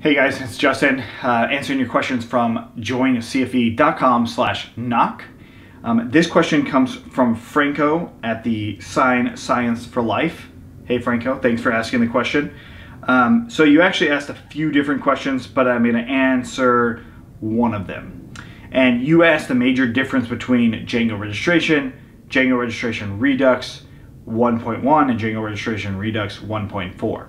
Hey guys, it's Justin uh, answering your questions from joincfe.com slash knock. Um, this question comes from Franco at the Sign Science for Life. Hey Franco, thanks for asking the question. Um, so you actually asked a few different questions, but I'm going to answer one of them. And you asked the major difference between Django registration, Django registration Redux 1.1, and Django registration Redux 1.4.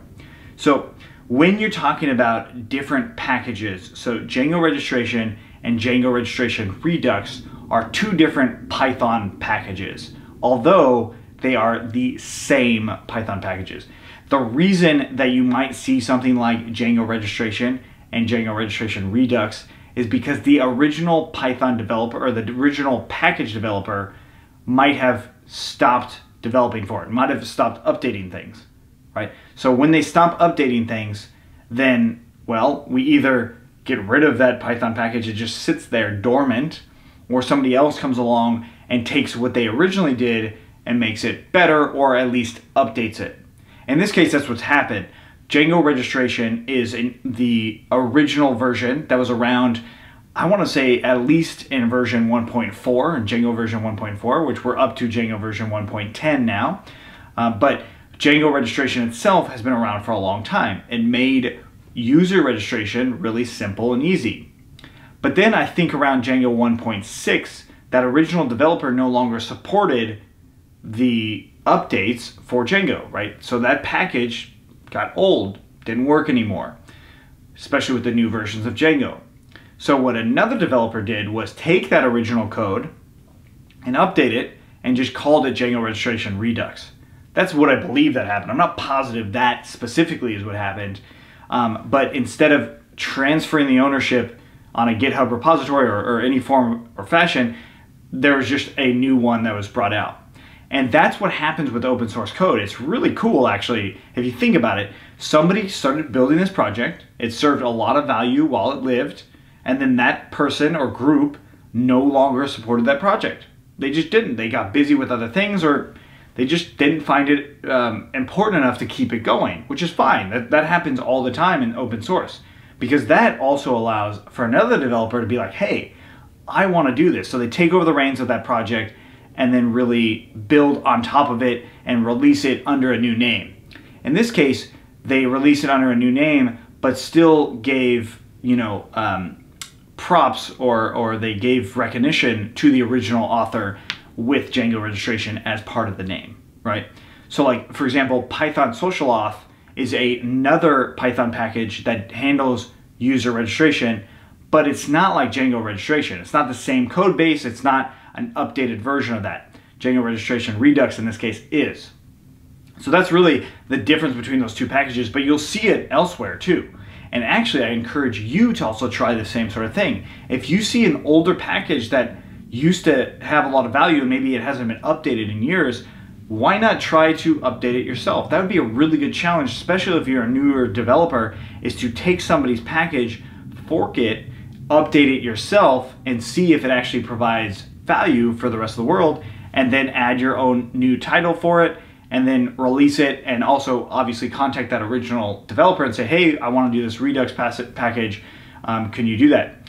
So when you're talking about different packages, so Django registration and Django registration Redux are two different Python packages, although they are the same Python packages. The reason that you might see something like Django registration and Django registration Redux is because the original Python developer or the original package developer might have stopped developing for it, might have stopped updating things right? So when they stop updating things, then, well, we either get rid of that Python package, it just sits there dormant, or somebody else comes along and takes what they originally did and makes it better or at least updates it. In this case, that's what's happened. Django registration is in the original version that was around, I want to say at least in version 1.4, in Django version 1.4, which we're up to Django version 1.10 now. Uh, but Django registration itself has been around for a long time. It made user registration really simple and easy. But then I think around Django 1.6, that original developer no longer supported the updates for Django, right? So that package got old, didn't work anymore, especially with the new versions of Django. So what another developer did was take that original code and update it and just called it Django Registration Redux. That's what I believe that happened. I'm not positive that specifically is what happened. Um, but instead of transferring the ownership on a GitHub repository or, or any form or fashion, there was just a new one that was brought out. And that's what happens with open source code. It's really cool, actually, if you think about it. Somebody started building this project, it served a lot of value while it lived, and then that person or group no longer supported that project. They just didn't. They got busy with other things or they just didn't find it um, important enough to keep it going, which is fine. That, that happens all the time in open source because that also allows for another developer to be like, hey, I want to do this. So they take over the reins of that project and then really build on top of it and release it under a new name. In this case, they release it under a new name, but still gave, you know, um, props or, or they gave recognition to the original author with Django registration as part of the name, right? So like, for example, Python Social Auth is a, another Python package that handles user registration, but it's not like Django registration. It's not the same code base. It's not an updated version of that. Django registration Redux in this case is. So that's really the difference between those two packages, but you'll see it elsewhere too. And actually, I encourage you to also try the same sort of thing. If you see an older package that used to have a lot of value and maybe it hasn't been updated in years, why not try to update it yourself? That would be a really good challenge, especially if you're a newer developer, is to take somebody's package, fork it, update it yourself, and see if it actually provides value for the rest of the world, and then add your own new title for it, and then release it, and also obviously contact that original developer and say, hey, I want to do this Redux package. Um, can you do that?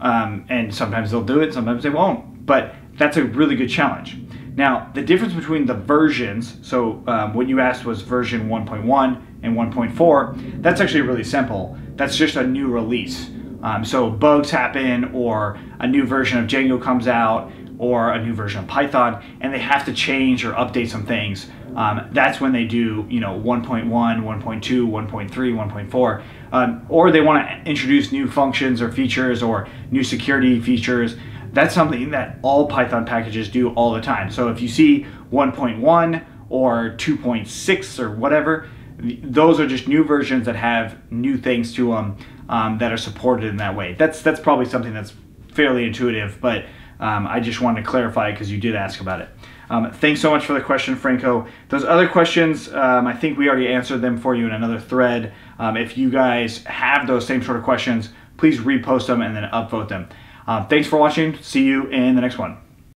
Um, and sometimes they'll do it, sometimes they won't. But that's a really good challenge. Now, the difference between the versions, so um, what you asked was version 1.1 and 1.4, that's actually really simple. That's just a new release. Um, so bugs happen, or a new version of Django comes out, or a new version of Python, and they have to change or update some things. Um, that's when they do, you know, 1.1, 1.2, 1.3, 1.4 um, or they want to introduce new functions or features or new security features. That's something that all Python packages do all the time. So if you see 1.1 or 2.6 or whatever, those are just new versions that have new things to them um, that are supported in that way. That's that's probably something that's fairly intuitive, but um, I just wanted to clarify because you did ask about it. Um, thanks so much for the question, Franco. Those other questions, um, I think we already answered them for you in another thread. Um, if you guys have those same sort of questions, please repost them and then upvote them. Uh, thanks for watching. See you in the next one.